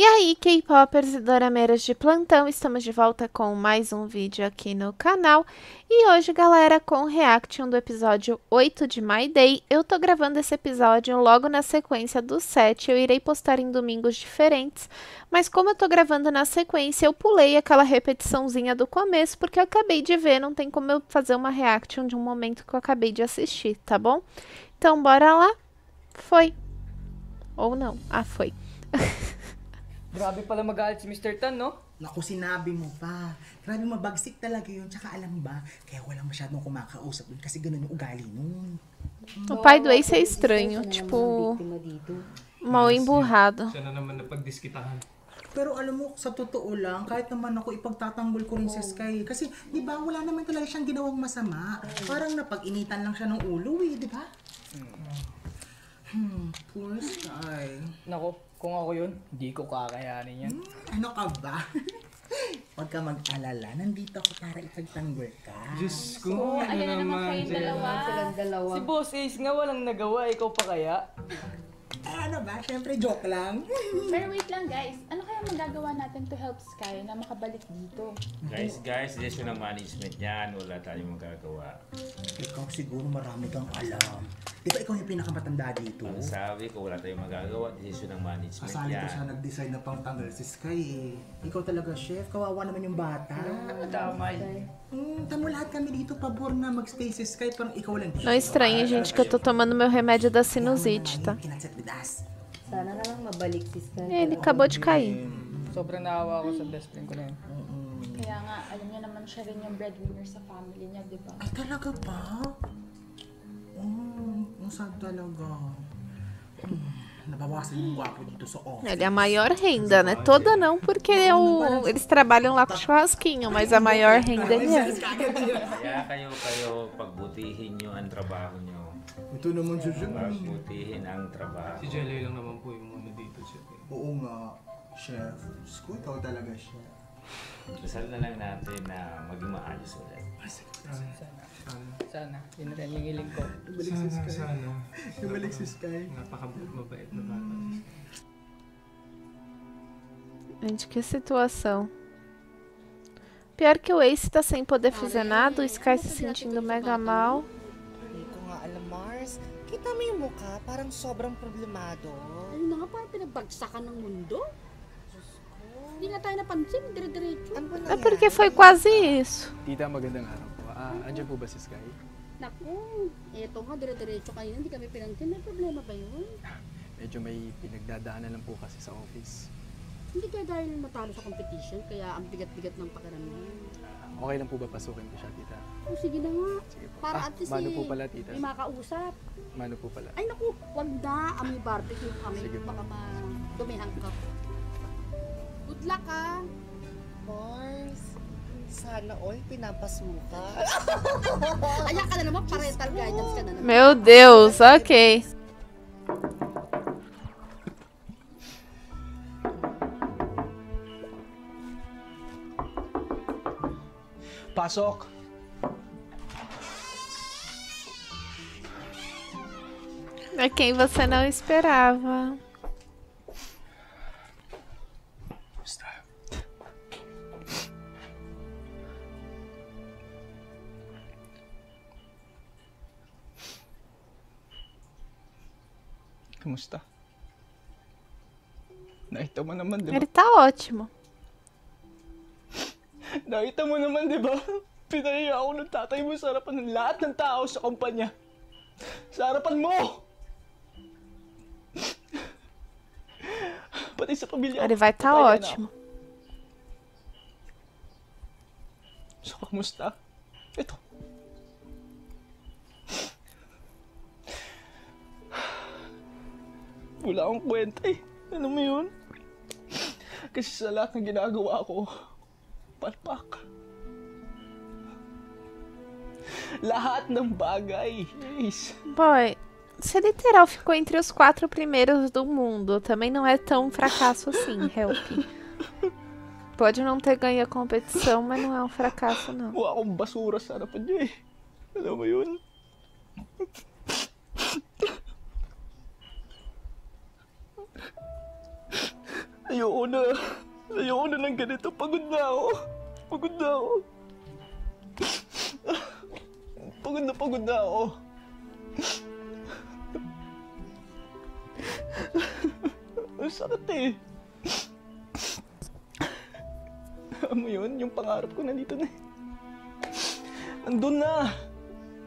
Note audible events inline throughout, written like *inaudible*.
E aí, K-popers e dorameiras de plantão, estamos de volta com mais um vídeo aqui no canal. E hoje, galera, com o reaction do episódio 8 de My Day, eu tô gravando esse episódio logo na sequência do 7. Eu irei postar em domingos diferentes, mas como eu tô gravando na sequência, eu pulei aquela repetiçãozinha do começo, porque eu acabei de ver, não tem como eu fazer uma reaction de um momento que eu acabei de assistir, tá bom? Então, bora lá? Foi. Ou não. Ah, foi. *laughs* Grabe pala magalit si Mr. Tan, no? Naku, sinabi mo pa. Grabe mabagsik talaga yun. Tsaka alam ba, kaya wala masyadong kumakausap dun kasi ganun yung ugali nun. O pai do Ace é estranho, tipo, mal emburrado. Siya na naman napagdiskitahan. Pero alam mo, sa totoo lang, kahit naman ako ipagtatanggol ko rin si Sky. Kasi, di ba, wala naman talaga siyang ginawang masama. Parang napag-initan lang siya ng ulo eh, di ba? Hmm, poor Sky. Nako, kung ako yun, hindi ko kakayanin yan. Ano ka ba? *laughs* Huwag ka mag-alala, nandito ako para ipagtanggol ka. Diyos ko, ano naman dyan? Si Boss Ace nga walang nagawa, ikaw pa kaya? Ano ba? Siyempre, joke lang. *laughs* Pero wait lang guys, ano kaya magagawa natin to help Sky na makabalik dito? Guys, guys, desisyon ng management yan. Wala tayong magagawa. Ikaw siguro marami kang alam. Di ba ikaw yung pinakamatanda dito? Ang sabi ko, wala tayong magagawa. Desisyon ng management Kasali ko siya nag-decide na pang tanggal si Sky eh. Ikaw talaga, chef. Kawawa naman yung bata. Tama yun. Hmm, tamo lahat kami dito pabor na magstay si Sky. Parang ikaw lang. Não estranhe, gente, que eu tô tomando meu remédio da sinusite, tá? Sana na lang mabalik si. Ele acabou de cair. Sobrang naawa ako sa best friend ko na yun. Kaya nga, alam niya naman siya rin yung breadwinner sa family niya, di ba? Ay, talaga ba? Oh, ang sad talaga. Hmm, nabawasan yung gwapo dito sa office. Ele é a maior renda, né? Toda não, porque é o- eles trabalham lá com churrasquinho, mas a maior renda ele é. Kaya kayo, kayo, pagbutihin nyo ang trabaho nyo. Ito naman si Pagbutihin ang trabaho. Si Jelly lang naman po yung muna dito siya. Oo nga, chef. Diyos ko, ikaw talaga siya. Dasal na lang natin na maging maayos ulit. Sana, yun rin yung hiling ko. Balik si Sana, Sky. sana. Balik si Sky. Napaka-mabait na bata. Gente, que situação. Pior que o Ace tá sem poder fazer nada, o Sky se sentindo mega mal. Hindi ko nga alam, Mars. Kita mo yung mukha, parang sobrang problemado. Ano na nga, parang pinagbagsakan ng mundo? Hindi nga tayo napansin, dire-diretso. Ano nangyari? porque foi quase isso. Tita, magandang araw po. Ah, andyan po ba si Sky? Naku, eto nga, dire-diretso kanina, hindi kami pinansin. May problema ba yun? *laughs* Medyo may pinagdadaanan lang po kasi sa office. Hindi kaya dahil matalo sa competition, kaya ang bigat-bigat ng pakiramdam. Okay lang po ba pasukin ko siya, tita? O sige na nga, Sige po. para ah, at least mano po pala, tita. may makausap. Mano po pala. Ay naku, wag na, amoy barbecue kami, Sige po. baka madumihan ka. Good luck ah! Mars, sana all pinapasuka. *laughs* Ayan ka na naman, parental guidance ka na naman. Meu Deus, ok. Pasok! É quem você não esperava. Basta. Kamusta? Nakita mo naman, di ba? Ele tá ótimo. Nakita mo naman, di ba? Pinahiya ako ng tatay mo sa harapan ng lahat ng tao sa kumpanya. Sa harapan mo! Pati sa pamilya. Ele vai tá ótimo. So, kamusta? Ito. Wala akong kwenta eh. Ano mo yun? Kasi sa lahat ng ginagawa ko, palpak. Lahat ng bagay. Yes. Boy, se literal ficou entre os quatro primeiros do mundo, também não é tão fracasso assim, Help. Pode não ter ganho a competição, mas não é um fracasso, não. Mukha akong basura sa harapan niyo eh. Alam mo yun? Ayoko na. Ayoko na ng ganito. Pagod na ako. Pagod na ako. Pagod na pagod na ako. Ang sakit eh. Alam mo yun, yung pangarap ko nandito na eh. Nandun na!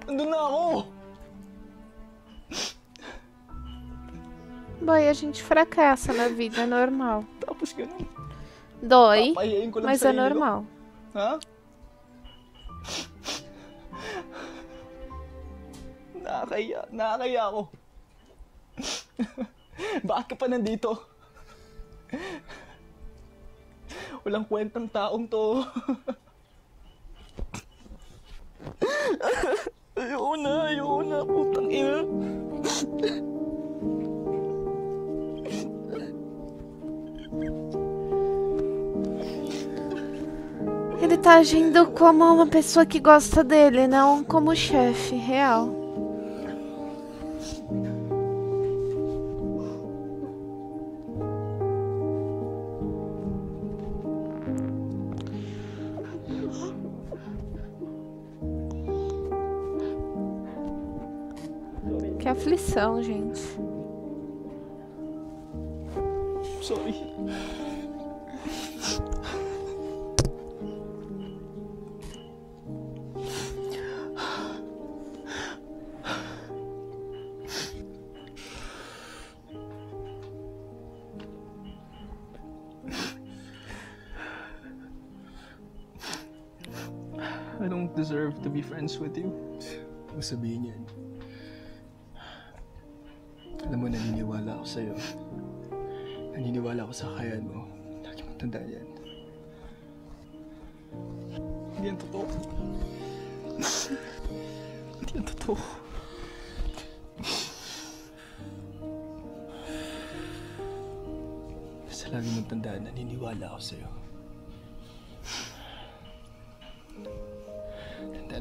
Nandun na ako! Boy, a gente fracassa na vida, é normal. Tapos ganun. Dói, mas é normal. Ha? Nakakaya, nakakaya ako. *laughs* Bakit ka pa nandito? Walang kwentang taong to. *laughs* ayoko na, ayoko na, putang ina. Ele tá agindo como uma pessoa que gosta dele, não como chefe real. Que aflição, gente. Friends with you. Huwag sabihin yan. Alam mo, naniniwala ako sa'yo. Naniniwala ako sa kakayan mo. Lagi mong tandaan yan. Hindi yan totoo. Hindi yan totoo. Basta lagi mong tandaan, naniniwala ako sa'yo.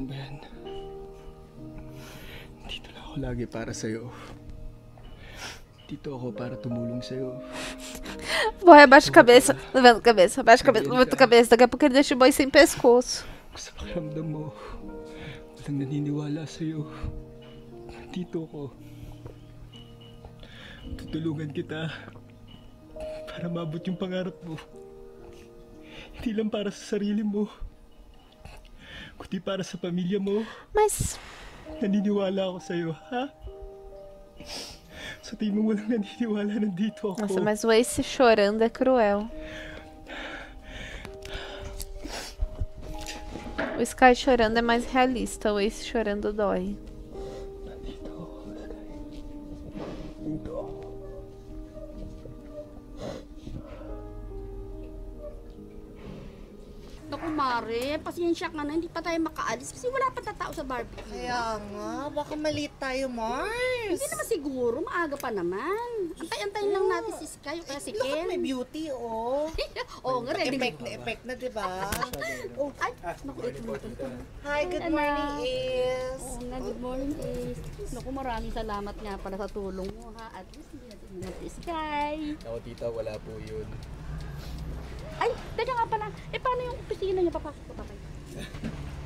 Tandaan mo yan. Dito lang ako lagi para sa'yo. Dito ako para tumulong sa'yo. Boy, abaixa a cabeça, levanta a cabeça, abaixa a cabeça, levanta a cabeça. Daqui a pouco ele deixa o boy sem pescoço. Sa pakiramdam mo, walang naniniwala sa'yo. Dito ako. Tutulungan kita para mabot yung pangarap mo. Hindi lang para sa sarili mo, kundi para sa pamilya mo. Mas Naniniwala ako sa'yo, ha? Sa tingin mo walang naniniwala, nandito ako. Nossa, mas o Ace chorando é cruel. O Sky chorando é mais realista, o Ace chorando dói. Pasensya ka na, hindi pa tayo makaalis kasi wala pa tatao sa barbecue. Kaya nga, baka mali tayo, Mars. Hindi naman siguro, maaga pa naman. Antay-antayin lang natin si Sky o kaya si Look at Ken. my beauty, oh. *laughs* Oo nga, ready Effect na effect na, di ba? *laughs* Oh, ay, naku, ito mo ito. Hi, good morning, Is. Oo nga, good morning, Ace. Naku, maraming salamat nga pala sa tulong mo, ha. At least hindi natin naman si Sky. Ako, tita, wala po yun. Ay, teka nga pala. Eh, paano yung opisina niya? Papasok ko pa kayo.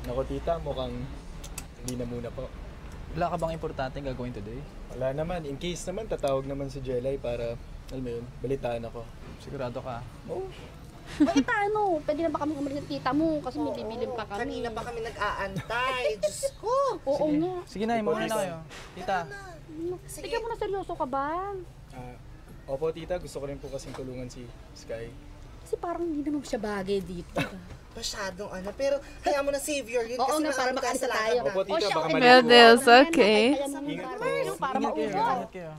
Nako, tita, mukhang hindi na muna po. Wala ka bang importante gagawin today? Wala naman. In case naman, tatawag naman si Jelay para, alam mo yun, balitaan ako. Sigurado ka? Oh, O, eh, paano? Pwede na ba kami umalis ng tita mo? Kasi may bibilin pa kami. Kanina pa kami nag-aantay. *laughs* Diyos ko. Oo nga. Sige na, mauna na kayo. Tita, Ikaw mo na seryoso ka ba? Ah, opo, tita, gusto ko rin po kasing tulungan si Sky. Kasi parang hindi naman siya bagay dito. Masyadong ano. Pero, hayaan mo na savior yun. Oo kasi nga, para makaalis na tayo. Opo, tita, O, siya, baka okay, mali Meu po. Deus, Kaya ok. naman Ingat tayo. po. Para ingat kayo.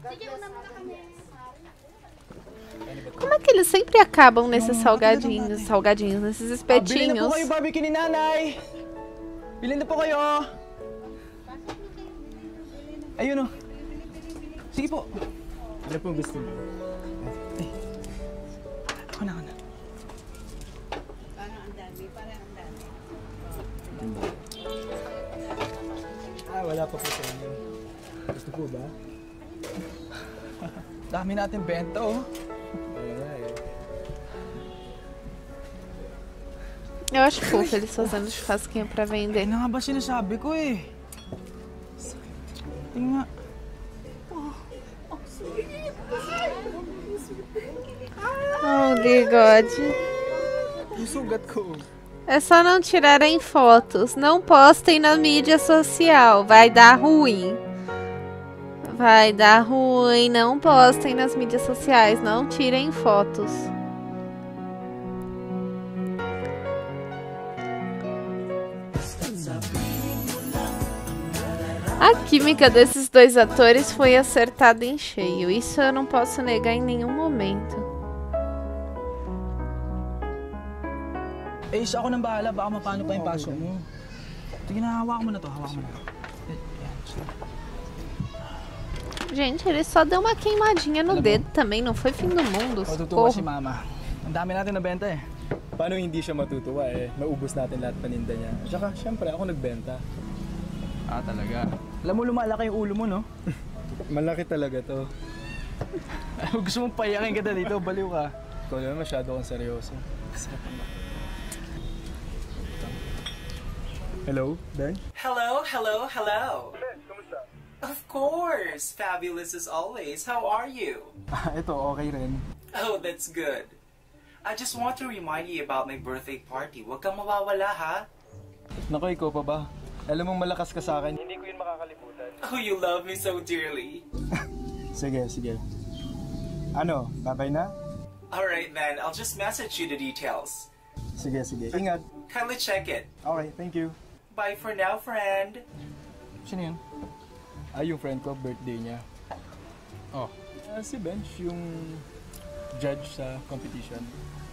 Sige, una muna kami. Como é que eles sempre acabam nesses salgadinhos, salgadinhos, nesses Ah, bilhin na espetinhos? po kayo barbecue ni nanay! Bilhin na po kayo! Ayun o. Sige po. Ano pong gusto niyo? Ay, wala pa po Estou inyo. Gusto po ba? *laughs* Dami natin benta, oh. Eh. Eu acho fofo eles fazendo churrasquinho pra vender. Não, nga ba sinasabi ko eh? Oh Oh, God. Yung sugat ko. É só não tirarem fotos. Não postem na mídia social. Vai dar ruim. Vai dar ruim. Não postem nas mídias sociais. Não tirem fotos. A química desses dois atores foi acertada em cheio. Isso eu não posso negar em nenhum momento. Eh, ako nang bahala. Baka mapano pa yung paso mo. Sige na, hawak mo na to. Hawak mo na. Gente, ele só deu uma queimadinha no dedo também, não foi fim do mundo. Matutuwa si. Mama. Ang dami natin nabenta eh. Paano hindi siya matutuwa eh? Maubos natin lahat paninda niya. Tsaka, syempre, ako nagbenta. Ah, talaga. Alam mo, lumalaki yung ulo mo, no? *laughs* Malaki talaga to. *laughs* Gusto mong payakin kita dito, baliw ka. Ikaw naman masyado kang seryoso. *laughs* Hello, Ben? Hello, hello, hello. Of course, fabulous as always. How are you? Ah, ito, okay rin. Oh, that's good. I just want to remind you about my birthday party. Huwag kang mawawala, ha? Naku, ikaw pa ba? Alam mong malakas ka sa akin. Hindi ko yun makakalimutan. Oh, you love me so dearly. *laughs* Sige, sige. Ano, babay na? Alright then, I'll just message you the details. Sige, sige. Ingat. Kindly check it. Okay, thank you. Bye for now, friend. Sino yun? Ah, yung friend ko, birthday niya. Oh. Ah, si Bench, yung judge sa competition.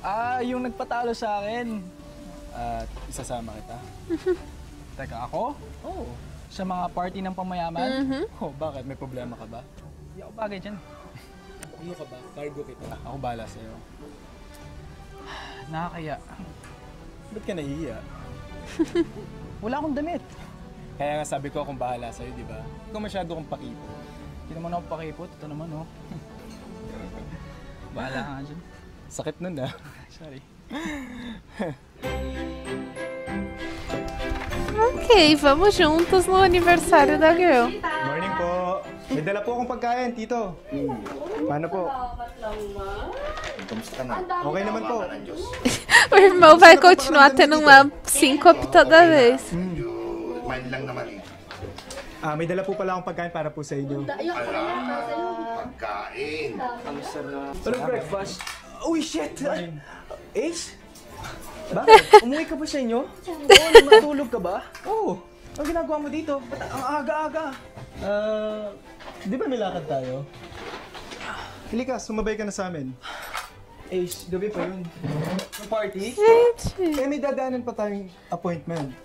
Ah, yung nagpatalo sa akin. At isasama kita. *laughs* Teka, ako? Oo. Sa mga party ng pamayaman? Mhm. Oh, bakit? May problema ka ba? Hindi ako bagay dyan. *laughs* Ano ka ba? Cargo kita. Ako bala sa'yo. *sighs* Nakakaya. Ba't ka nahihiya? *laughs* Wala akong damit. Kaya nga sabi ko akong bahala sa'yo, di ba? Ikaw masyado kong pakipo. Hindi naman ako pakipot. Ito naman, oh. *laughs* Bahala ka nga dyan. Sakit nun ah. *laughs* Sorry. Ok, vamos juntos no aniversário da girl. Morning po. May dala po akong pagkain, tito. Paano po? Kamusta ka na? Okay naman po. O irmão vai continuar tendo uma síncope toda vez. Mind lang naman eh. Ah, may dala po pala akong pagkain para po sa inyo. Pagkain. Ang sarap. Anong breakfast? Uy, shit! Ace? Bakit? *laughs* Umuwi ka ba sa inyo? Oo, natulog ka ba? Oo. Ang ginagawa mo dito? Ba't ang aga-aga? Ah, di ba may lakad tayo? Halika, sumabay ka na sa amin. Ace, gabi pa yun. Yung party? Gente. Eh, may dadaanan pa tayong appointment.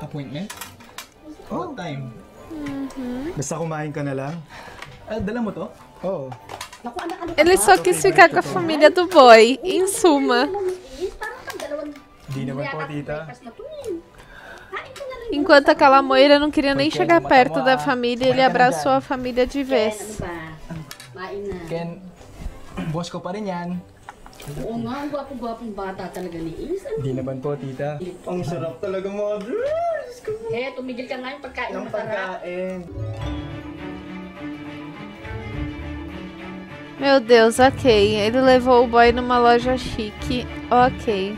Appointment? Oh. What time? Basta kumain ka na lang. Ah, dala mo to? Oo. Ele só quis ficar com a família do boy, em suma. Di naman po, tita. Enquanto aquela moira não queria nem chegar perto da família, ele abraçou a família de vez. Ken, *clears throat* boss ko pa rin yan. Oo nga, ang gwapo-gwapong bata talaga ni Ace. Ano? Di naman po, tita. Ang sarap talaga mga! Eh, tumigil ka nga yung pagkain ng masarap. pagkain. Meu Deus, ok. Ele levou o boy numa loja chique. Ok.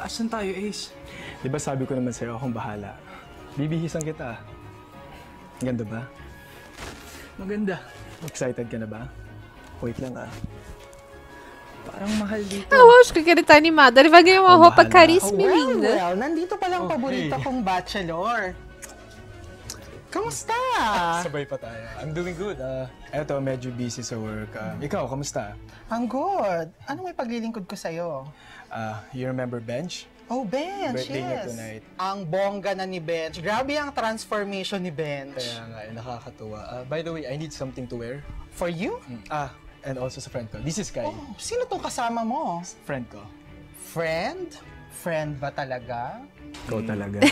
Asan tayo, Ace? Di ba sabi ko naman sa'yo akong bahala? Bibihisan kita. Ganda ba? Maganda. Excited ka na ba? Wait lang ah. Parang mahal dito. É lógico que ele tá animado. Ele vai ganhar uma roupa caríssima e well, linda. well, nandito pala ang paborito kong bachelor. Kamusta? *laughs* Sabay pa tayo. I'm doing good. Ah, eto, medyo busy sa work. Ah, ikaw, kamusta? Ang good. Ano may paglilingkod ko sa'yo? Ah, you remember Bench? Oh, Bench, Birthday niya yes. tonight. Ang bongga na ni Bench. Grabe ang transformation ni Bench. Kaya nga, eh, nakakatuwa. Ah, by the way, I need something to wear. For you? Mm, Ah, and also sa friend ko. This is Kai. Sino tong kasama mo? Friend ko. Friend? Friend ba talaga? Ikaw talaga. *laughs*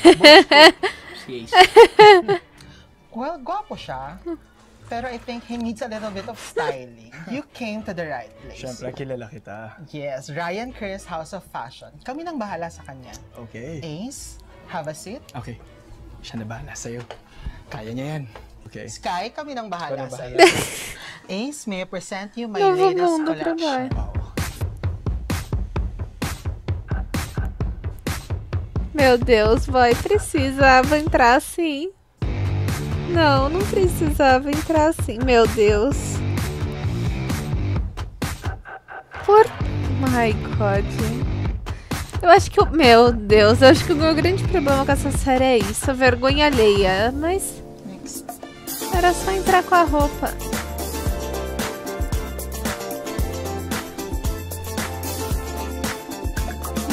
Well, gwapo siya. *laughs* Pero I think he needs a little bit of styling. You came to the right place. Siyempre, kilala kita. Yes, Ryan Chris, House of Fashion. Kami nang bahala sa kanya. Okay. Ace, have a seat. Okay. Siya na bahala sa'yo. Kaya niya yan. Okay. Sky, kami nang bahala na sa'yo. bahala. *laughs* Ace, may I present you my latest collection. Meu Deus, boy, precisava entrar assim. Não, não precisava entrar assim. Meu Deus. Por. My God. Eu acho que o. Meu Deus, eu acho que o meu grande problema com essa série é isso, a vergonha alheia. Mas. Era só entrar com a roupa.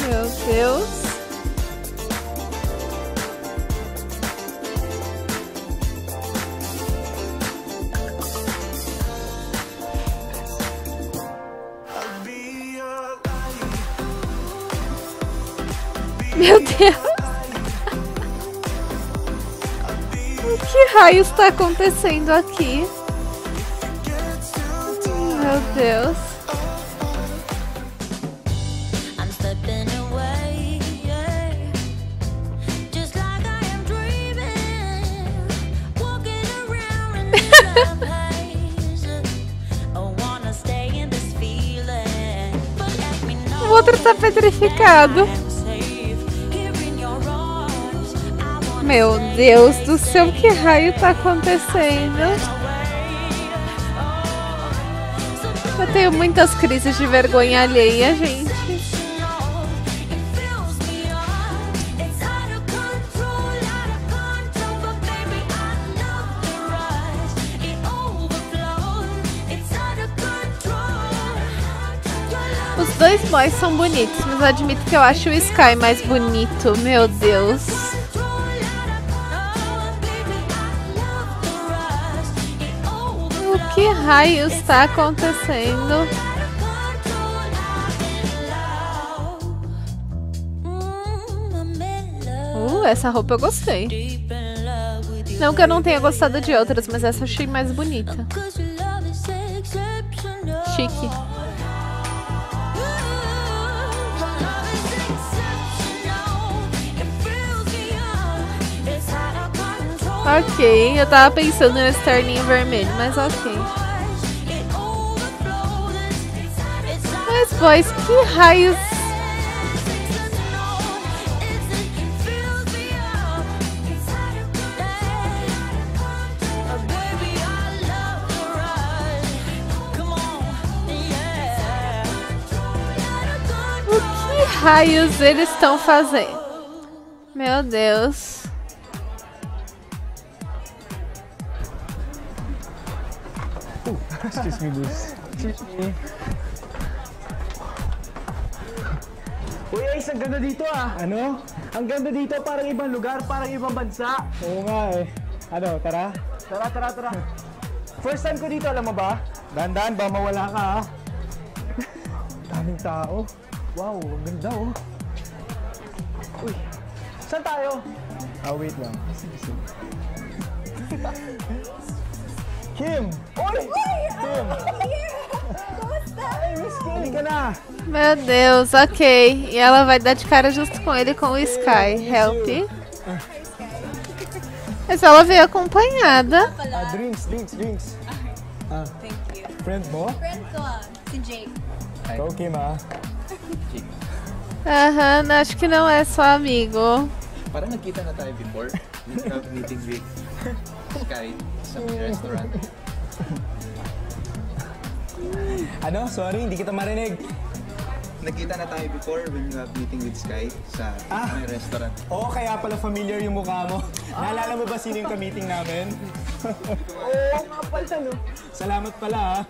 Meu Deus. *laughs* this feeling, but let me know O outro tá petrificado. Meu Deus do céu, que raio tá acontecendo? Eu tenho muitas crises de vergonha alheia, gente. Os dois boys são bonitos, mas admito que eu acho o Sky mais bonito. Meu Deus. Que raios está acontecendo? Uh, essa roupa eu gostei. Não que eu não tenha gostado de outras, mas essa eu achei mais bonita. Chique. Ok, eu tava pensando nesse terninho vermelho, mas ok. Mas, boys, que raios. Raios eles estão fazendo? Meu Deus. Me, boss. Excuse me. Uy, Ace, ang ganda dito ah. Ano? Ang ganda dito, parang ibang lugar, parang ibang bansa. Oo nga eh. Ano, tara? Tara, tara, tara. First time ko dito, alam mo ba? Dandan, ba mawala ka ah. Daming tao. Wow, ang ganda oh. Uy, saan tayo? Ah, wait lang. Sige, sige. Kim! Na! Meu Deus, ok. E ela vai dar de cara justo com ele com o Sky. Help. Mas ela veio acompanhada. Ah, drinks, drinks, drinks. Ah, Thank you. friend mo? Friend ko, si Jake. Ah. Aham, acho que não é só amigo. Parang nagkita na tayo before. *laughs* Meeting with Sky sa restaurant. *laughs* Ano? Sorry, hindi kita marinig. Nagkita na tayo before when you have meeting with Sky sa may restaurant. Oo, kaya pala familiar yung mukha mo. Naalala mo ba sino yung ka-meeting namin? Oo, nga pala, no? Salamat pala, ha?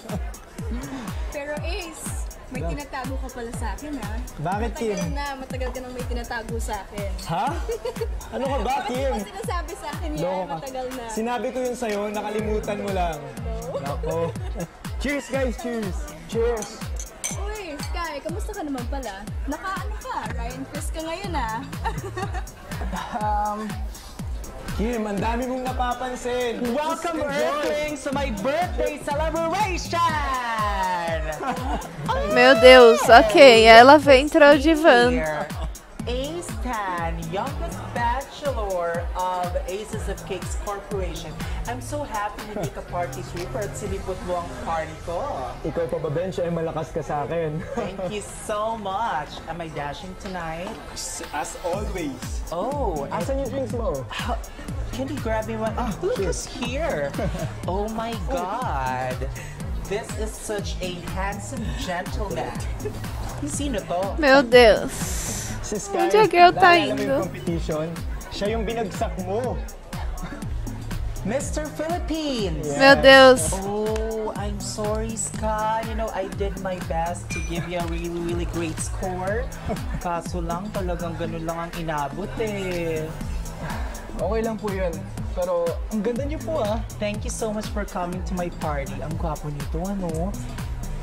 Pero Ace, may tinatago ka pala sa akin ha. Bakit, Kim? Matagal na, matagal ka nang may tinatago sa akin. Ha? Ano ka ba, Bakit Kim? mo sinasabi sa akin yan? Loko ka. Matagal na. Sinabi ko yun sa'yo, nakalimutan mo lang. Nako. *laughs* Cheers, guys! Cheers! Cheers! Uy, Sky, kamusta ka naman pala? Naka ano ka? Ryan Chris ka ngayon ah. *laughs* Um, Kim, ang dami mong napapansin. Welcome. Earthlings, to my birthday celebration! Meu Deus, ok. Ela vem entrou de van. Here, Ace Tan, youngest bachelor of Aces of Cakes Corporation. I'm so happy na di ka party tripper at sinipot mo ang party ko. Ikaw pa ba, Ben? Siya ay malakas ka sa akin. Thank you so much. Am I dashing tonight? As always. Oh, Asan yung drinks mo? Can you grab me one? Look who's here. Oh my *laughs* god. This is such a handsome gentleman. Sino to? Meu Deus. Si Sky, Onde a girl tá naalala mo indo? yung competition? Siya yung binagsak mo. *laughs* Mr. Philippines. Meu Deus. Oh, I'm sorry, Sky. You know, I did my best to give you a really, really great score. *laughs* Kaso lang, talagang ganun lang ang inabot eh. Okay lang po yun. Pero ang ganda niyo po ah. Thank you so much for coming to my party. Ang gwapo nito, ano?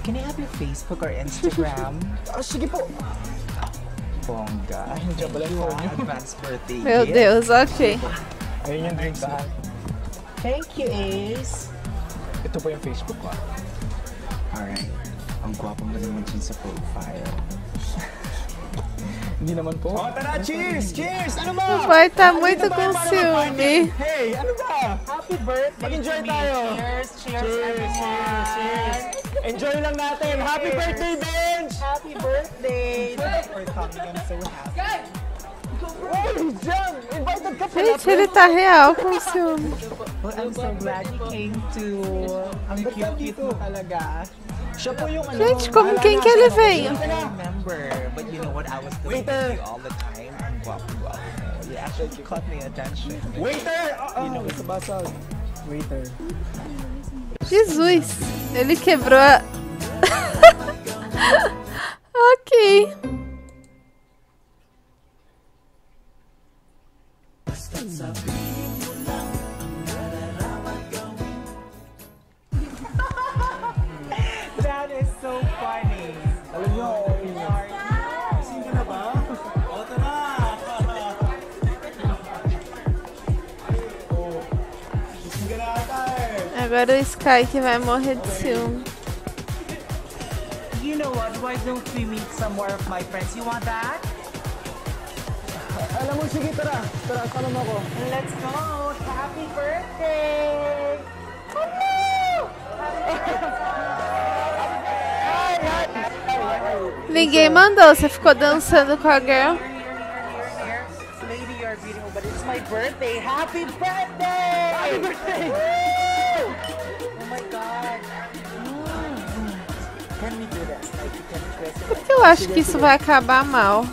Can I have your Facebook or Instagram? *laughs* Ah, sige po. Bongga. Nandiyan pala yung phone niyo. Advance birthday Meu. Deus, ok. Ayun yung drinks mo. Thank you, Ace. Ito po yung Facebook ko ah. Alright. Ang gwapo mo naman dyan sa profile. Hindi naman po. Oh, tara! Cheers! Cheers! Ano ba? O pai tá Ano muito ba com ciúme. Hey! Ano ba? Happy birthday Mag-enjoy to me. tayo. Cheers, cheers, Cheers, cheers, cheers. Enjoy lang natin. Happy birthday, Benj! Happy birthday. Thanks for coming. I'm so happy. Hey, Gente, ele tá real com ciúme. Well, I'm so glad you came to... Ang cute-cute mo talaga. Siya po yung ano. Gente, como quem que ele veio? but you know what? I *laughs* basag. Waiter. Jesus, ele quebrou a... ok. That is so funny. Alam niyo, Gising ka na ba? O, tara! Oh, gising ka na ata eh. Agora o Sky que vai morrer de ciúme. You know what? Why don't we meet some more of my friends? You want that? Alam mo, sige, tara. Tara, tama mo ako. Let's go! Happy birthday! *laughs* Ninguém mandou, você ficou dançando com a girl. Lady, you're beautiful, but it's my birthday. Happy birthday! Happy birthday! Oh my god. Mm. Can we do this? Like, you can twist it. Por que eu acho que isso vai acabar mal?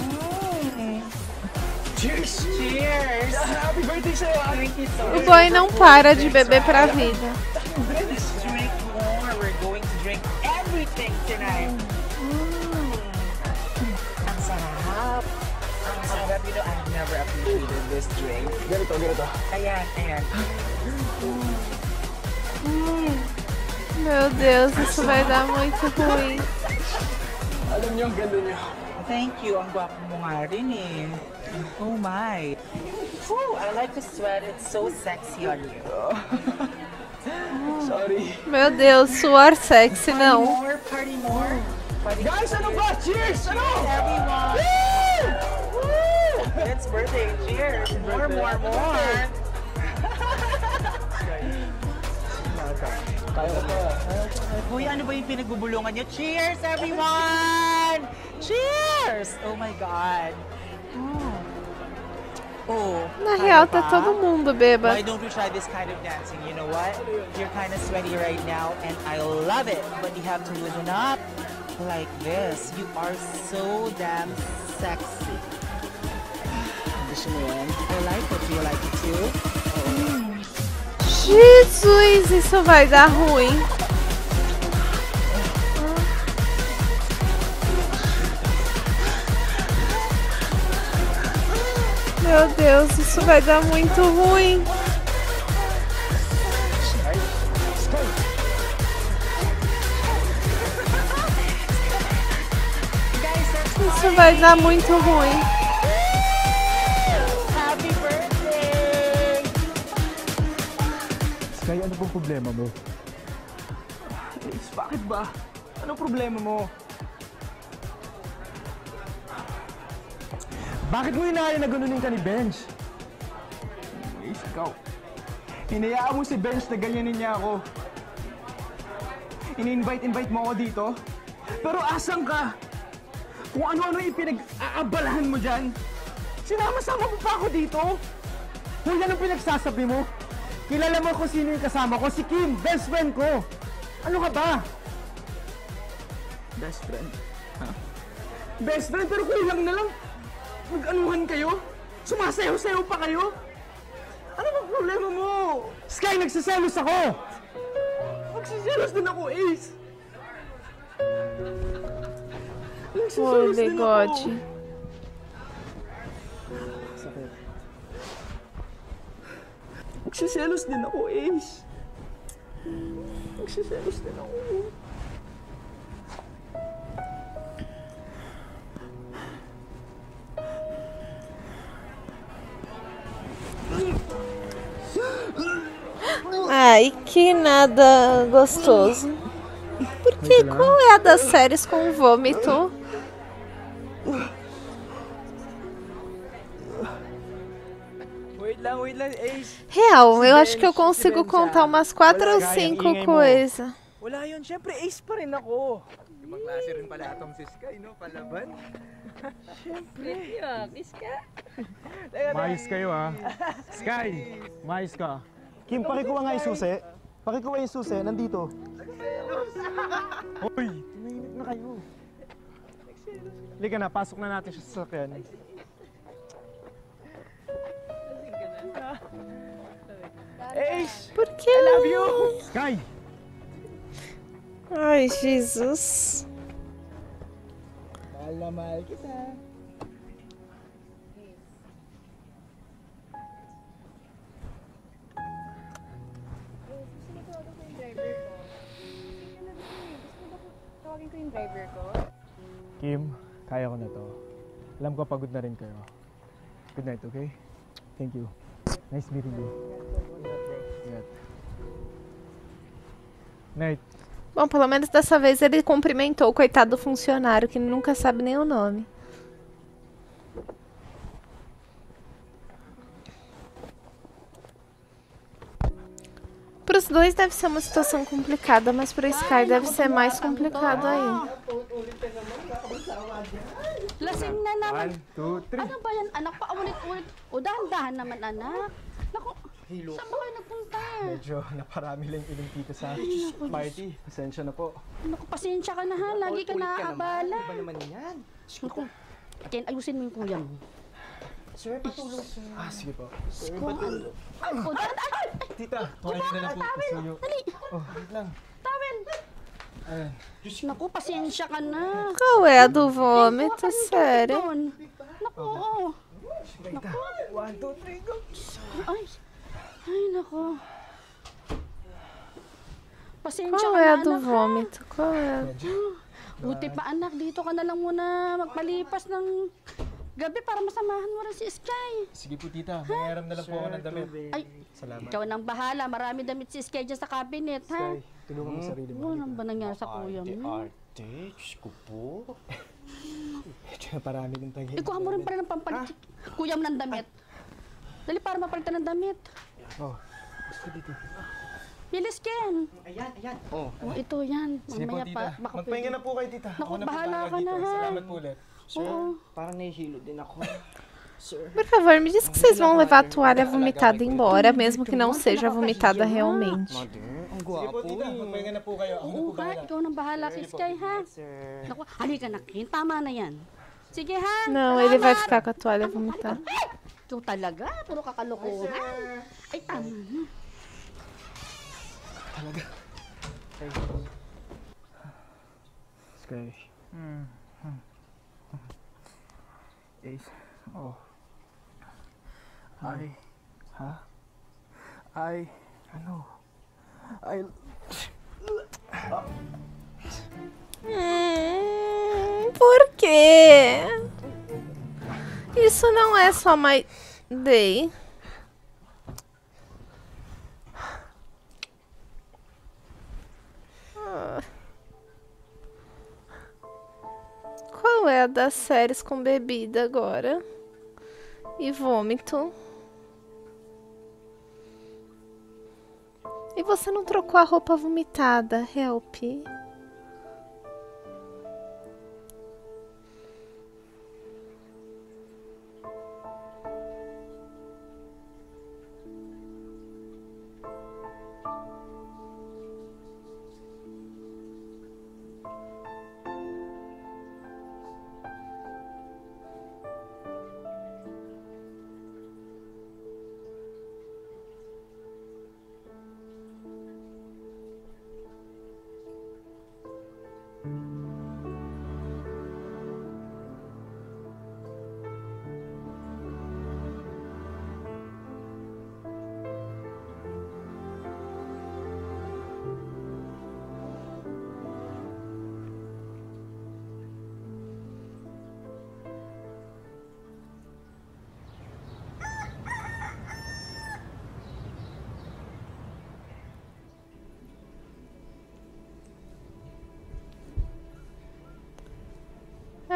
Cheers! Cheers! Happy birthday sa'yo! Thank you so O boy não para de beber pra vida. Let's drink more. We're going to drink everything tonight. Ang sarap. Ang sarap. You know, I've never appreciated this drink. Ganito, ganito. Ayan, ayan. Meu Deus, isso vai dar muito ruim. Alam niyo, ang ganda niyo. Thank you. Ang gwapo mo nga rin eh. Oh my. Whew, I like the sweat. It's so sexy on you. *laughs* Sorry. Meu Deus, suor sexy Party não. more, party more. Party Guys, ano ba? Cheers! Ano? Everyone. Woo! It's birthday. Cheers. More, more, more. Kaya ko pa. Kuya, ano ba yung pinagbubulungan niyo? Cheers, everyone! Cheers! Oh my God. Mm. Oh, Na real, tá todo mundo Why bêbado. don't we try this kind of dancing? You know what? You're kind of sweaty right now, and I love it. But you have to loosen up like this. You are so damn sexy. Yan? I like it. You like it too? Jesus, isso vai dar ruim. Meu Deus, isso vai dar muito ruim. Isso vai dar muito ruim. Happy birthday! Sky, ano pong problema mo? Bakit ba? Anong problema mo? Bakit mo hinahaya na ganunin ka ni Bench? Ace, ikaw. Hinayaan mo si Bench na ganyanin niya ako. Ini-invite-invite mo ako dito. Pero asan ka? Kung ano-ano yung pinag-aabalahan mo dyan. Sinama-sama mo pa ako dito. Kung yan ang pinagsasabi mo, kilala mo kung sino yung kasama ko, si Kim, best friend ko. Ano ka ba? Best friend? Ha? Best friend? Pero kulang na lang. Mag-anuhan kayo? Sumasayaw-sayaw pa kayo? Ano bang problema mo? Sky, nagsiselos ako! Magsiselos din ako, Ace! Nagsiselos Holy din ako. God. Sakit. Magsiselos din ako, Ace. Magsiselos din ako. Ai, que nada gostoso. Porque qual é a das séries com vômito? Ace. Real, eu acho que eu consigo contar umas quatro ou cinco coisas. Wala yun. Siyempre, Ace pa rin ako. Ibang klase rin pala atong si Sky, no? Palaban. Siyempre. Iska. Mayos kayo ah. Sky, mayos ka. Kim, pakikuha nga yung susi. Pakikuha yung susi, nandito. Hoy, tumingin na kayo. Halika na, pasok na natin siya sa sasakyan. Ace! Por que? I love you! Sky! Ai, Jesus. Mahal na mahal kita. Driver ko. Kim, kaya ko na to. Alam ko pagod na rin kayo. Good night, okay? Thank you. Nice meeting you. Ingat. Night. Bom, pelo menos dessa vez ele cumprimentou o coitado do funcionário que nunca sabe nem o nome. Para os dois deve ser uma situação complicada, mas para o Sky deve ser mais complicado ainda. Lasing na naman. One, two, three. Ano ba yan, anak? Paulit-ulit. O, dahan-dahan naman, anak. Naku, Hilo. saan ba kayo nagpunta? Medyo *laughs* naparami lang ilang tito sa Ay, party. Pasensya na po. Naku, pasensya ka na ha. Lagi ka naaabala. Ano ba naman yan? Naku, Ken, ayusin mo yung kuya mo. Sir, patulong sir. Ah, sige po. Sir, patulong. ano. O, dahan, ay, ay, ay, Tita, kuhain na lang po tawel, gusto nyo. Dali, Oh, wait lang. tawel. Ayan. Naku, pasensya ka na. Qual é a do vômito? Sério? Naku, oo. Tita, one, two, three, go. Ay, ay, naku. Pasensya Qual ka é na, a do anak, ha? vômito? Qual é? a- Buti pa anak, dito ka na lang muna magpalipas ng gabi para masamahan mo rin si Sky. Sige po, tita. Mangyayram na lang po ako ng damit. Ay, Salamat. ikaw nang bahala. Marami damit si Sky dyan sa cabinet, ha? Sky, tulungan mo sarili mo. Ano ba nangyari sa kuya mo? Arte, Diyos ko po. *laughs* Medyo naparami ng tagay. Ikuha mo rin pala ng pampalit. Kuya mo ng damit. Dali para mapalitan ng damit. Oh, gusto dito. Bilis, Ken. Ayan, ayan. Oh. Oh, ito yan. Sige po, Mamaya tita. pa. Baka Magpahinga pwede. na po kayo, tita. Naku, Ako na po bahala bahala ka dito. na, ha? Salamat po ulit. Por favor, me diz que vocês vão levar a toalha vomitada embora, mesmo que não seja vomitada realmente. Eh. Oo ikaw nang bahala kay Sky, ha? Naku, halika na, Ken. Tama na yan. Sige, ha? Não, ele vai ficar com a toalha vomitada. Ito talaga, puro kakalokohan. Ay, tama na. Talaga. Sky vocês. Oh. I, huh? I, I know. I. Por quê? Isso não é só mais day. Complicado das séries com bebida agora. E vômito. E você não trocou a roupa vomitada, help.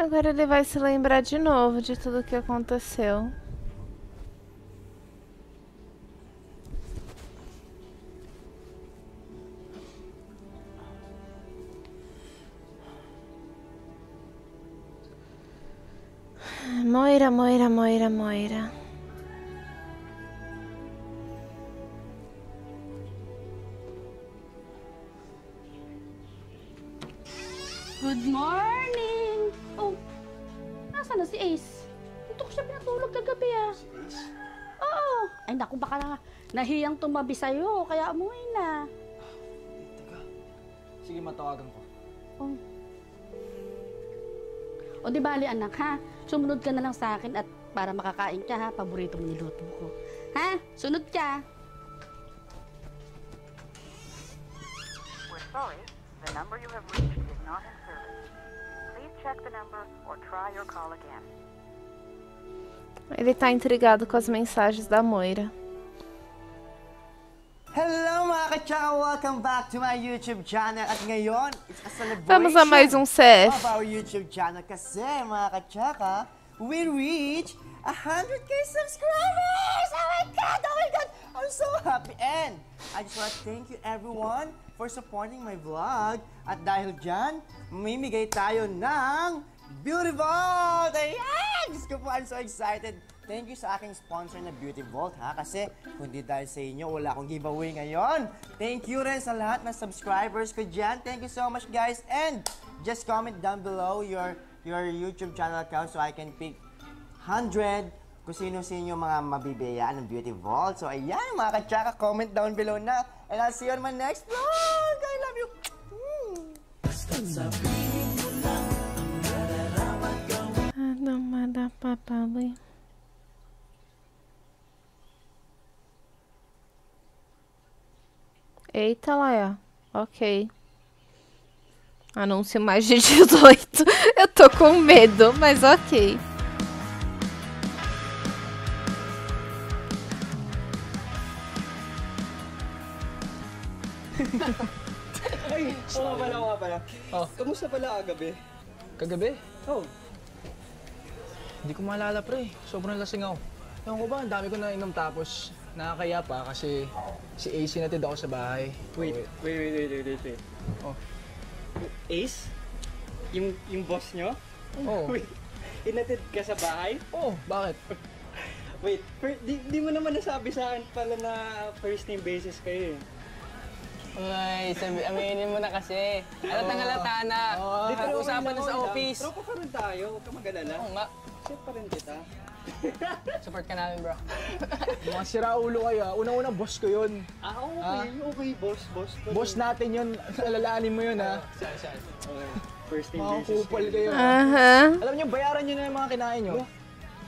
Agora ele vai se lembrar de novo de tudo que aconteceu. Tumabi sa'yo, kaya umuwi na. Sige, matawagan ko. Oh. O di bali anak ha, sumunod ka na lang sa akin at para makakain ka ha, paborito mo niluto ko. Ha? Sunod ka. We're sorry, the number you have reached is not in service. Please check the number or try your call again. Ele tá intrigado com as mensagens da Moira. Kachaka! Welcome back to my YouTube channel. At ngayon, it's a celebration Vamos a mais um CF. of our YouTube channel. Kasi mga kachaka, we reach 100k subscribers! Oh my God! Oh my God! I'm so happy! And I just want to thank you everyone for supporting my vlog. At dahil dyan, mamimigay tayo ng Beauty Vault! Ayan! Diyos ko po, I'm so excited. Thank you sa aking sponsor na Beauty Vault ha kasi kundi dahil sa inyo wala akong giveaway ngayon. Thank you rin sa lahat ng subscribers ko dyan. Thank you so much guys and just comment down below your your YouTube channel account so I can pick 100 kung sino-sino mga mabibiyayaan ng Beauty Vault. So ayan mga katsaka, comment down below na and I'll see you on my next vlog. I love you. Ano madapapali? Eita, Laia. Ok. Anúncio mais de *laughs* 18. Eu tô com medo, mas ok. Oo nga pala, oo nga pala. Oh. Kamusta pala kagabi? Kagabi? Oo. Oh. Hindi ko maalala pre, sobrang lasing ako. Ewan ko ba, ang dami ko nainom tapos nakakaya pa kasi si Ace natid ako sa bahay. Wait, wait, wait, wait, wait, wait, wait. Oh. Ace? Yung, yung boss nyo? Oo. Wait, inatid ka sa bahay? Oo, bakit? *laughs* Wait, per, di, di mo naman nasabi sa akin pala na first name basis kayo eh. Ay, sabi, aminin mo na kasi. Halatang halata na. Di, pero okay Usapan lang, na sa lang. office. Tropa pa rin tayo, huwag ka mag-alala. Oo nga. Shit pa rin kita. *laughs* Support ka namin, bro. *laughs* Mga siraulo kayo ah. Unang-unang boss ko yun. Ah, okay, okay, boss, boss. Boss natin yun. *laughs* Alalahanin mo yun ha. Sorry, sorry. Okay, first name Mga kupal kayo. ha? Aha. Alam niyo, bayaran niyo na yung mga kinain niyo.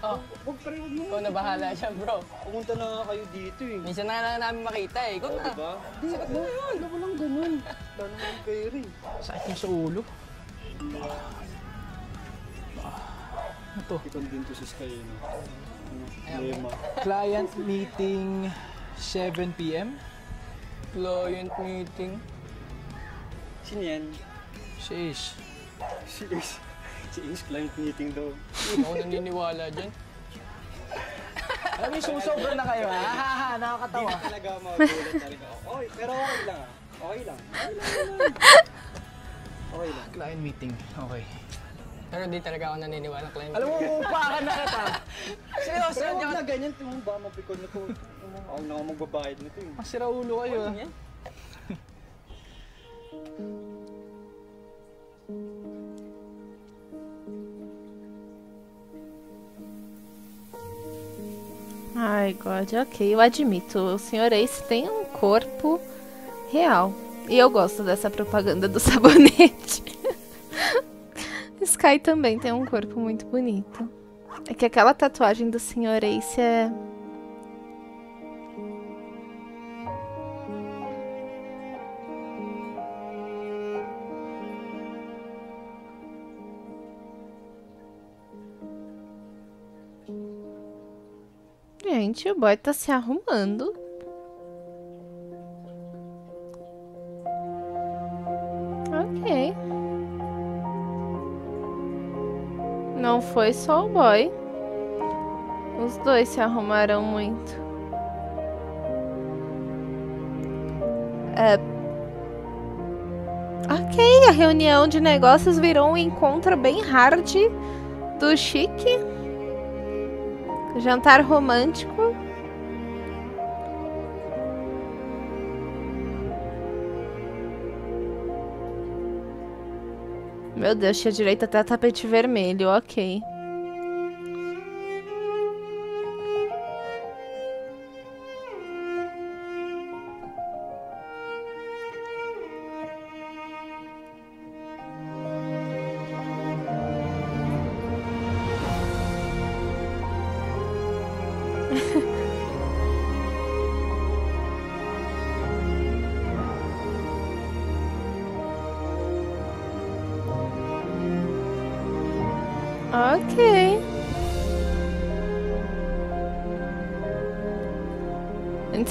Oh, Huwag pa rin, huwag mo. ikaw na bahala siya, bro. Pumunta na kayo dito eh. Minsan na lang namin makita eh. Ikaw Oo, na. diba? Di, wag mo yun. Wag mo lang ganun. Naman kayo rin. Sakit niyo sa ulo. Ano to? Ikon din to sa Sky, no? Lema. Client meeting 7 p.m. Client meeting. Sino yan? Si Ace. Si Ace. Si Ace, client meeting daw. Hindi ako naniniwala dyan. *laughs* Alam mo, sumusobra na kayo, ha? Ha, ha, nakakatawa. Hindi talaga magulat talaga ako. Okay, pero okay lang ah. Okay lang. Okay lang. Okay lang. *laughs* Client meeting, okay. Pero di talaga ako naniniwala client Alam mo, uupakan na kita. *laughs* Seryoso, Pero huwag na ganyan. Tingnan mo ba, mapikon na to. Ako na ako magbabayad nito eh. Masira ulo kayo, Okay ah. yan. Ai, God, ok, eu admito. O senhor Ace tem um corpo real. E eu gosto dessa propaganda do *laughs* sabonete. Sky também tem um corpo muito bonito. É que aquela tatuagem do senhor Ace é. Gente, o boy tá se arrumando. Não foi só o boy. Os dois se arrumaram muito. É. Ok, a reunião de negócios virou um encontro bem hard do chique. Jantar romântico. Meu Deus, tinha direito até tapete vermelho. Ok.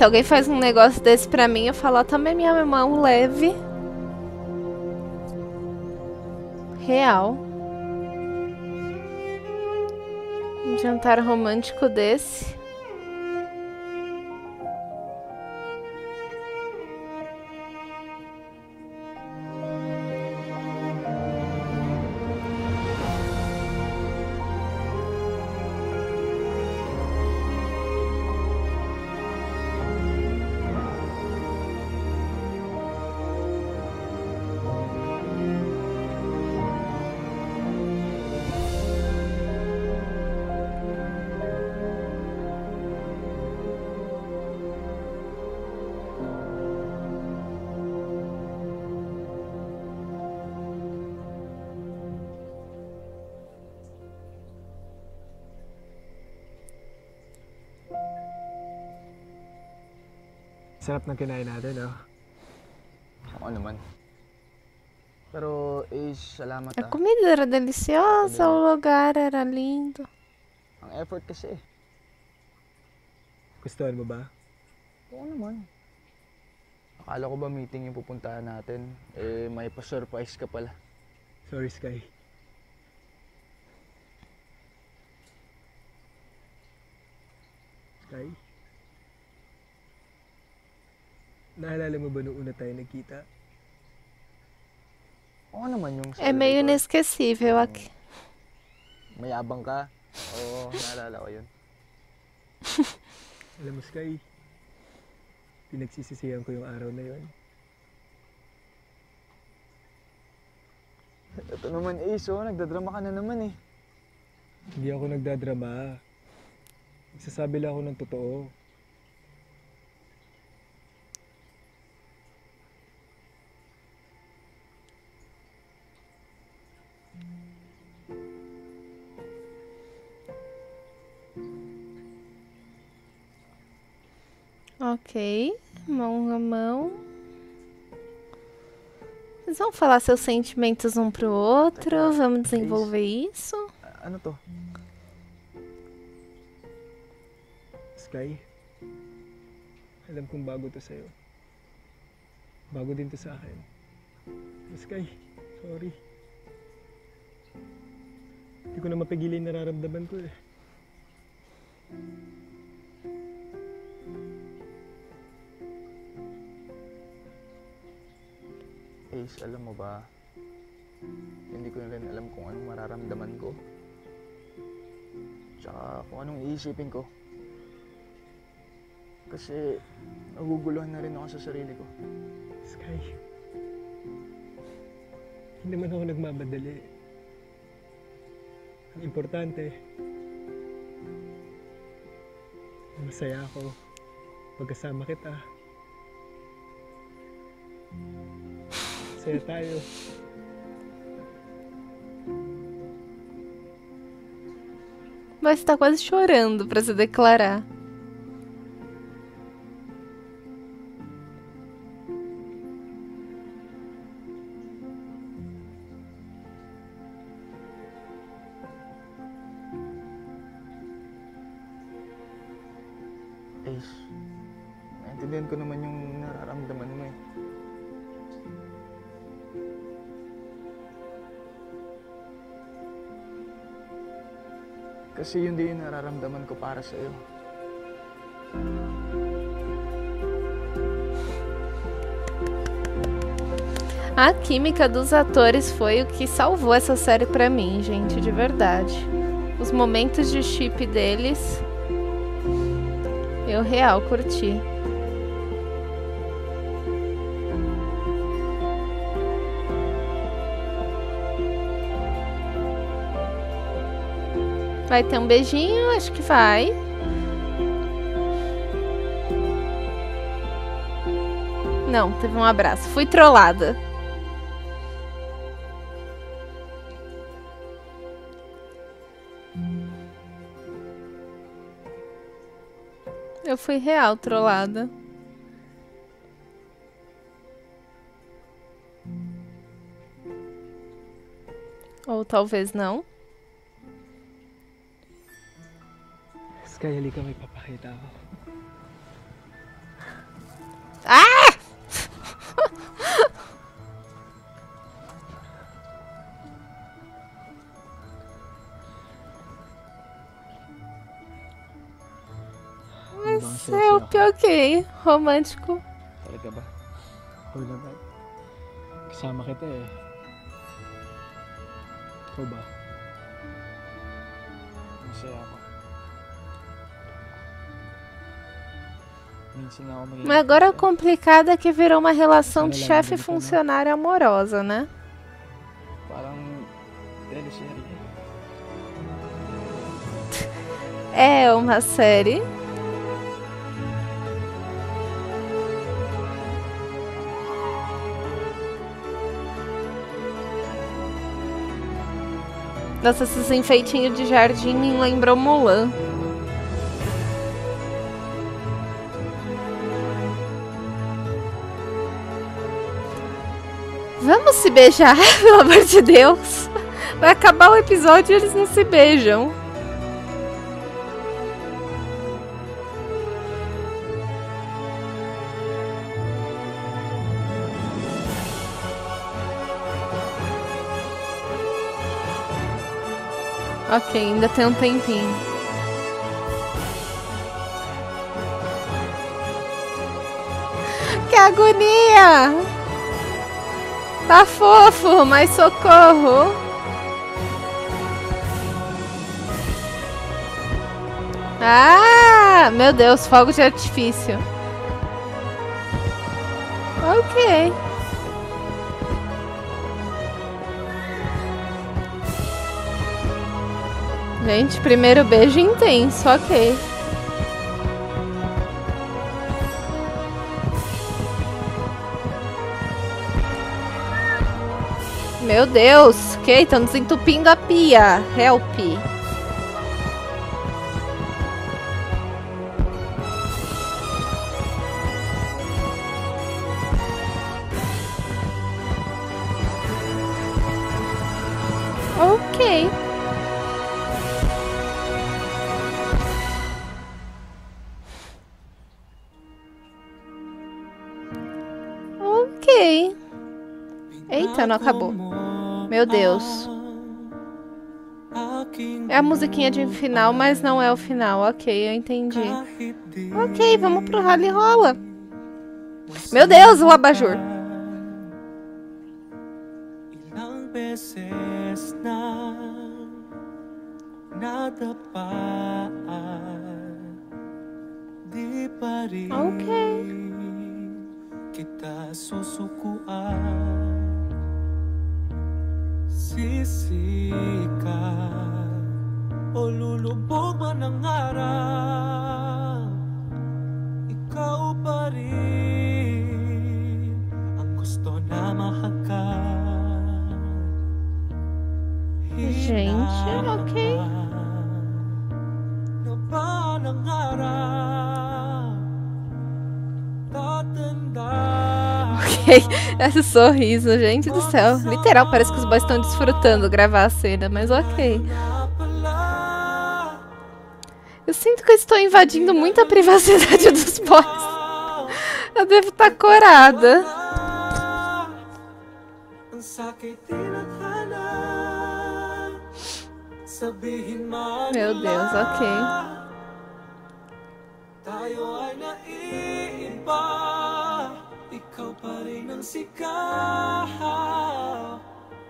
Se alguém faz um negócio desse pra mim, eu falo, também minha mão leve. Real. Um jantar romântico desse. Sarap ng kinain natin, no? Oo naman. Pero, Ace, salamat A ah. comida era deliciosa, o lugar era lindo. Ang effort kasi. Gustuhan mo ba? Oo naman. Akala ko ba meeting yung pupuntahan natin? Eh, may pa-surprise ka pala. Sorry, Sky. Sky? Naalala mo ba nung una tayo nagkita? Oo naman yung É meio inesquecível aqui. Mayabang ka. Oo, naalala ko yun. *laughs* Alam mo, Sky, pinagsisisihan ko yung araw na yon. Ito naman, Ace, oh. Nagdadrama ka na naman eh. Hindi ako nagdadrama. Nagsasabi lang ako ng totoo. Ok, mão a mão. Vocês vão falar seus sentimentos um pro outro? Vamos desenvolver isso? Ano to? Sky, alam kong bago to sa'yo. Bago din to sa akin. Sky, sorry. Hindi ko na mapigilin yung nararamdaman ko eh. Ace, alam mo ba, hindi ko na rin alam kung anong mararamdaman ko. Tsaka kung anong iisipin ko. Kasi naguguluhan na rin ako sa sarili ko. Sky, hindi naman ako nagmamadali. Ang importante, masaya ako pagkasama kita. Masaya tayo. Mas tá quase chorando pra se declarar. Kasi yun din yung nararamdaman ko para sa'yo. A química dos atores foi o que salvou essa série pra mim, gente, de verdade. Os momentos de chip deles, eu real curti. Vai ter um beijinho? Acho que vai. Não, teve um abraço. Fui trollada. Eu fui real trollada. Ou talvez não. Sky, halika may papakita ako. Ah! Mas é o pior que romântico. Talaga ba? Oo naman. Kasama kita eh. Ikaw ba? Masaya ako. Maging... Mas agora é que virou uma relação de chefe e funcionário amorosa, né? É uma série. Nossa, esses enfeitinhos de jardim me lembrou Mulan. Vamos se beijar, *laughs* pelo amor de Deus. Vai acabar o episódio e eles não se beijam. Ok, ainda tem um tempinho. Que agonia! Tá fofo, mas socorro! Ah, meu Deus, fogo de artifício. Ok. Gente, primeiro beijo intenso, ok. Meu Deus, ok, estão desentupindo a pia. Help. Ok. Ok. Eita, não acabou. Meu Deus. É a musiquinha de final, mas não é o final. Ok, eu entendi. Ok, vamos pro rally rola. Meu Deus, o abajur. Rin kita Sisika o lulubog man ang araw Ikaw pa rin ang gusto na mahagkan Gente, ok. Na ba ng araw Ok, *laughs* esse sorriso, gente do céu. Literal, parece que os boys estão desfrutando gravar a cena, mas ok. Eu sinto que eu estou invadindo muito a privacidade *laughs* dos boys. Eu devo estar corada. Meu Deus, ok. Naiiba Ikaw pa rin ang sigaw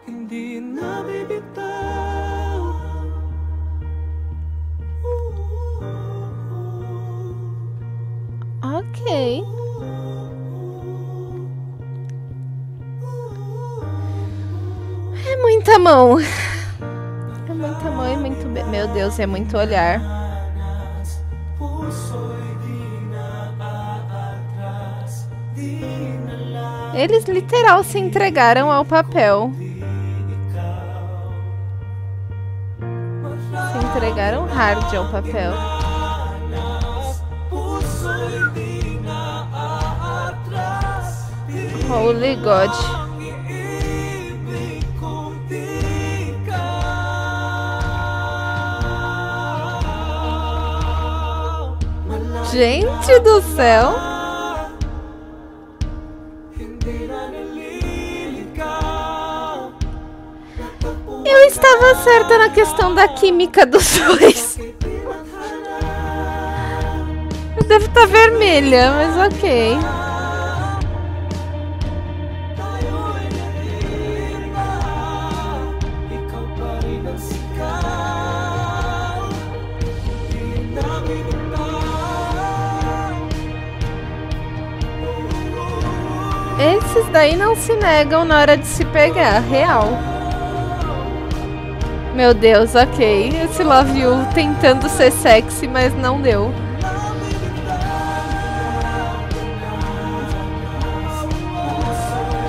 Hindi na bibitaw Ok. É muita mão. É muita mão e muito. Meu Deus, é muito olhar. Eles literal se entregaram ao papel. Se entregaram hard ao papel. Holy God. Gente do céu. Eu estava certa na questão da química dos *laughs* dois. Eu devo estar vermelha, mas ok. Esses daí não se negam na hora de se pegar, real. Meu Deus, ok. Esse Love You tentando ser sexy, mas não deu.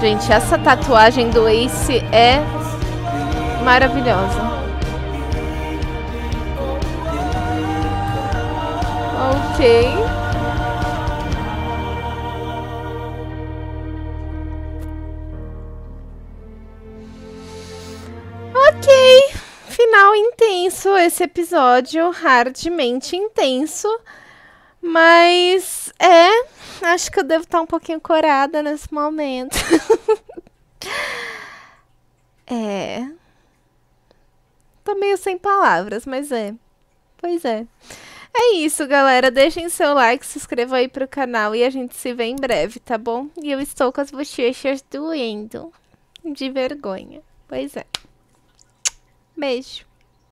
Gente, essa tatuagem do Ace é maravilhosa. Ok. Intenso esse episódio, hardmente intenso. Mas é, acho que eu devo estar um pouquinho corada nesse momento. *laughs* é. Tô meio sem palavras, mas é. Pois é. É isso, galera. Deixem seu like, se inscrevam aí pro canal e a gente se vê em breve, tá bom? E eu estou com as bochechas doendo. De vergonha. Pois é. Beijo.